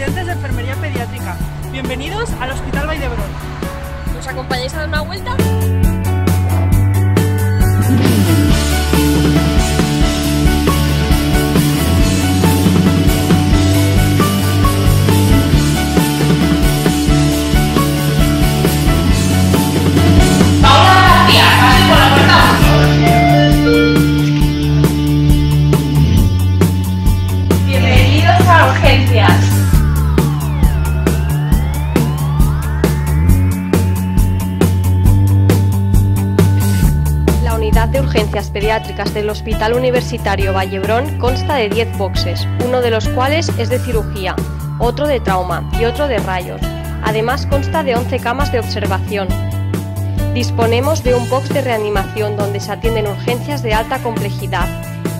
estudiantes de enfermería pediátrica. Bienvenidos al Hospital Valdebrón. ¿Nos acompañáis a dar una vuelta? Del Hospital Universitario Vallebrón consta de 10 boxes, uno de los cuales es de cirugía, otro de trauma y otro de rayos. Además consta de 11 camas de observación. Disponemos de un box de reanimación donde se atienden urgencias de alta complejidad,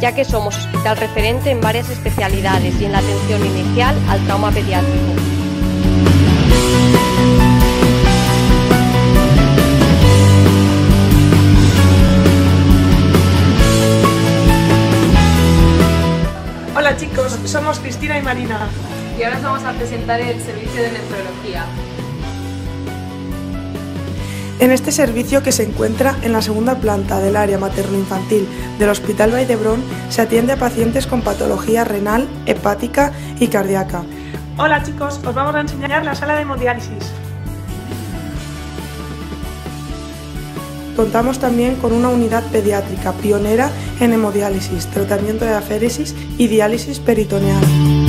ya que somos hospital referente en varias especialidades y en la atención inicial al trauma pediátrico. Marina. Y ahora os vamos a presentar el servicio de nefrología. En este servicio que se encuentra en la segunda planta del área materno-infantil del Hospital Vallebrón se atiende a pacientes con patología renal, hepática y cardíaca. Hola chicos, os vamos a enseñar la sala de hemodiálisis. Contamos también con una unidad pediátrica pionera en hemodiálisis, tratamiento de aféresis y diálisis peritoneal.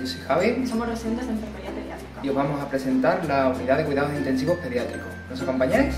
Yo soy Javi y somos residentes de enfermería pediátrica. y os vamos a presentar la unidad de cuidados intensivos pediátricos. ¿Nos acompañáis?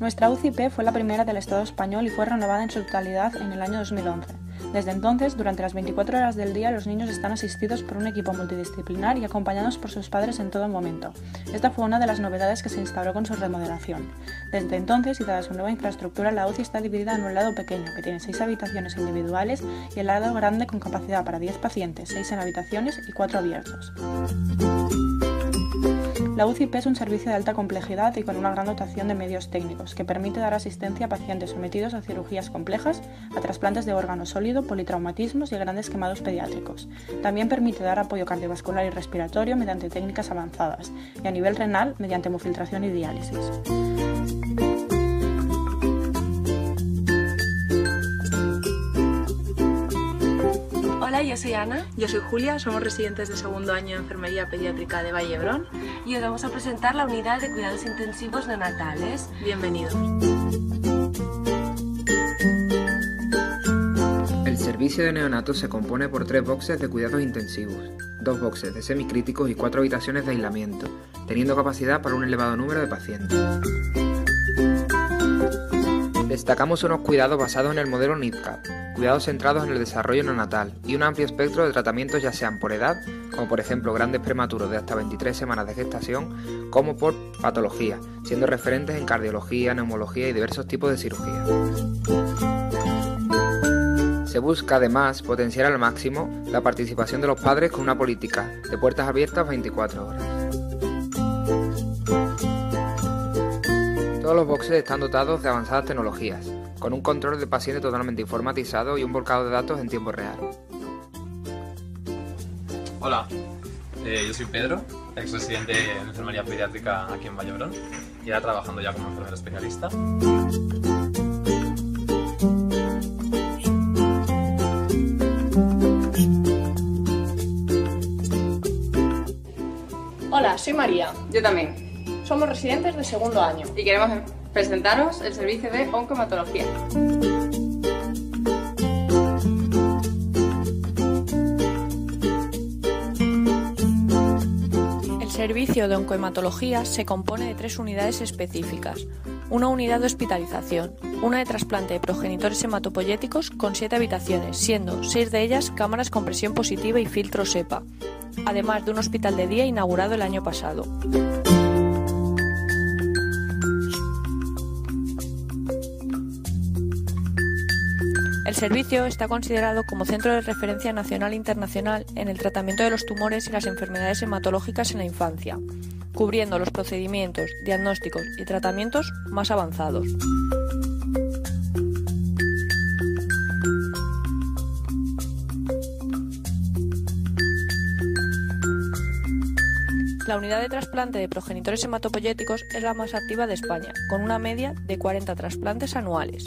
Nuestra UCIP fue la primera del Estado español y fue renovada en su totalidad en el año 2011. Desde entonces, durante las 24 horas del día, los niños están asistidos por un equipo multidisciplinar y acompañados por sus padres en todo momento. Esta fue una de las novedades que se instauró con su remodelación. Desde entonces, y dada su nueva infraestructura, la UCI está dividida en un lado pequeño, que tiene 6 habitaciones individuales, y el lado grande con capacidad para 10 pacientes, 6 en habitaciones y 4 abiertos. La UCIP es un servicio de alta complejidad y con una gran dotación de medios técnicos que permite dar asistencia a pacientes sometidos a cirugías complejas, a trasplantes de órgano sólido, politraumatismos y grandes quemados pediátricos. También permite dar apoyo cardiovascular y respiratorio mediante técnicas avanzadas y a nivel renal mediante hemofiltración y diálisis. Hola, yo soy Ana. Yo soy Julia. Somos residentes de segundo año de Enfermería Pediátrica de Vallebrón. Y os vamos a presentar la unidad de cuidados intensivos neonatales. Bienvenidos. El servicio de neonatos se compone por tres boxes de cuidados intensivos, dos boxes de semicríticos y cuatro habitaciones de aislamiento, teniendo capacidad para un elevado número de pacientes. Destacamos unos cuidados basados en el modelo NIDCAP, cuidados centrados en el desarrollo neonatal y un amplio espectro de tratamientos ya sean por edad, como por ejemplo grandes prematuros de hasta 23 semanas de gestación, como por patología, siendo referentes en cardiología, neumología y diversos tipos de cirugía. Se busca además potenciar al máximo la participación de los padres con una política de puertas abiertas 24 horas. Todos los boxes están dotados de avanzadas tecnologías, con un control del paciente totalmente informatizado y un volcado de datos en tiempo real. Hola, eh, yo soy Pedro, ex residente en enfermería pediátrica aquí en Vallebrón y ahora trabajando ya como enfermero especialista. Hola, soy María. Yo también. Somos residentes de segundo año. Y queremos presentaros el servicio de oncomatología. El servicio de oncohematología se compone de tres unidades específicas. Una unidad de hospitalización, una de trasplante de progenitores hematopoyéticos con siete habitaciones, siendo seis de ellas cámaras con presión positiva y filtro SEPA, además de un hospital de día inaugurado el año pasado. El servicio está considerado como centro de referencia nacional e internacional en el tratamiento de los tumores y las enfermedades hematológicas en la infancia, cubriendo los procedimientos, diagnósticos y tratamientos más avanzados. La unidad de trasplante de progenitores hematopoyéticos es la más activa de España, con una media de 40 trasplantes anuales.